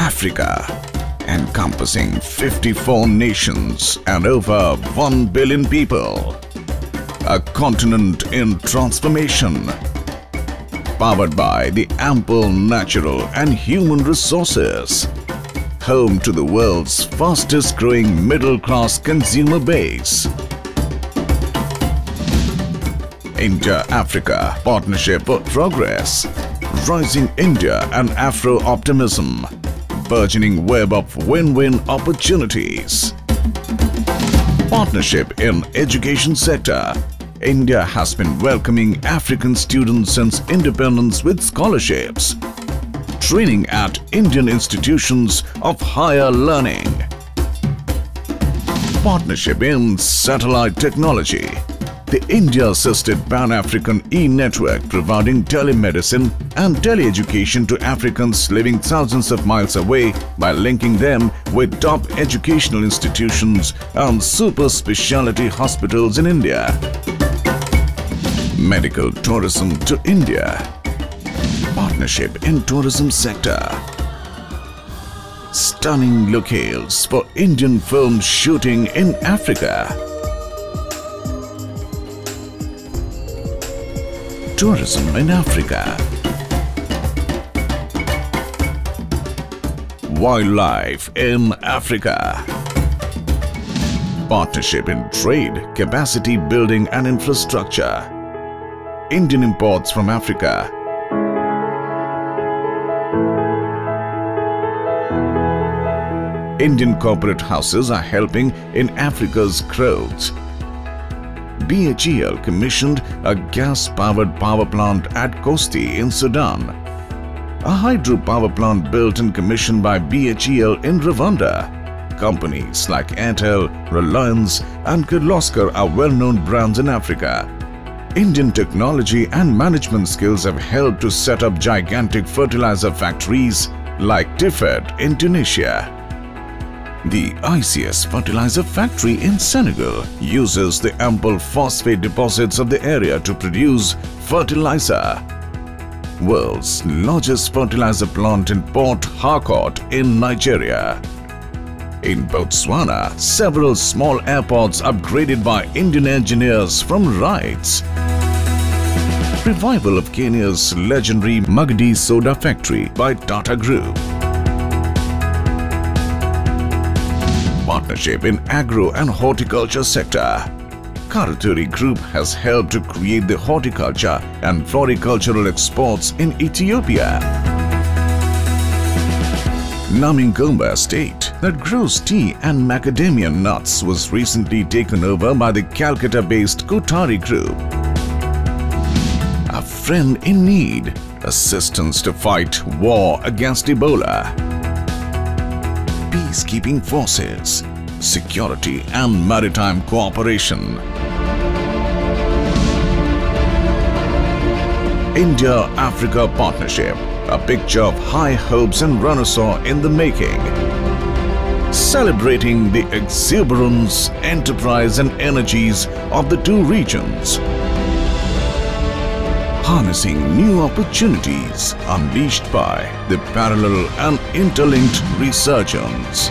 Africa, encompassing 54 nations and over 1 billion people. A continent in transformation, powered by the ample natural and human resources. Home to the world's fastest growing middle class consumer base. India Africa Partnership for Progress. Rising India and Afro Optimism. Burgeoning web of win win opportunities. Partnership in Education Sector. India has been welcoming African students since independence with scholarships. Training at Indian institutions of higher learning. Partnership in Satellite Technology. The India-assisted Pan-African e-network providing telemedicine and teleeducation to Africans living thousands of miles away by linking them with top educational institutions and super specialty hospitals in India. Medical tourism to India. Partnership in tourism sector. Stunning locales for Indian film shooting in Africa. Tourism in Africa. Wildlife in Africa. Partnership in trade, capacity building and infrastructure. Indian imports from Africa. Indian corporate houses are helping in Africa's growth. BHEL commissioned a gas-powered power plant at Kosti in Sudan. A hydropower plant built and commissioned by BHEL in Rwanda. Companies like Airtel, Reliance and Kirloskar are well-known brands in Africa. Indian technology and management skills have helped to set up gigantic fertilizer factories like Tifed in Tunisia. The ICS fertilizer factory in Senegal uses the ample phosphate deposits of the area to produce fertilizer. World's largest fertilizer plant in Port Harcourt in Nigeria. In Botswana, several small airports upgraded by Indian engineers from RITES. Revival of Kenya's legendary Magadi soda factory by Tata Group. Partnership in agro and horticulture sector. Karuturi Group has helped to create the horticulture and floricultural exports in Ethiopia. Namingomba estate that grows tea and macadamia nuts was recently taken over by the Calcutta-based Kothari Group. A friend in need, assistance to fight war against Ebola peacekeeping forces, security and maritime cooperation. India-Africa Partnership, a picture of high hopes and renaissance in the making. Celebrating the exuberance, enterprise and energies of the two regions harnessing new opportunities unleashed by the parallel and interlinked resurgence.